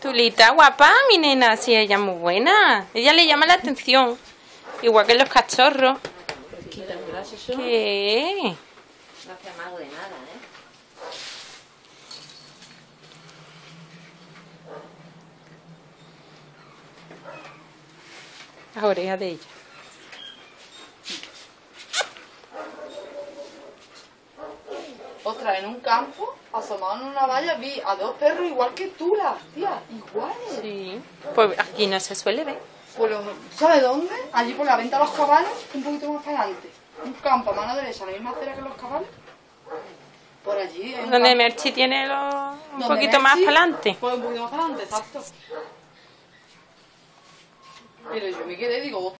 Tulita, guapa, mi nena, sí, ella es muy buena. Ella le llama la atención. Igual que los cachorros. ¿Qué? No hace de nada, ¿eh? Las orejas de ella. Ostras, en un campo, asomado en una valla, vi a dos perros igual que tú, las tía, iguales. Sí. Pues aquí no se suele ver. Por lo- ¿Sabes dónde? Allí por la venta de los caballos, un poquito más para adelante. Un campo a mano derecha, la misma acera que los caballos. Por allí. Donde campo- Merchi tiene los, un poquito más para adelante. Pues un poquito más para adelante, exacto. Pero yo me quedé, digo,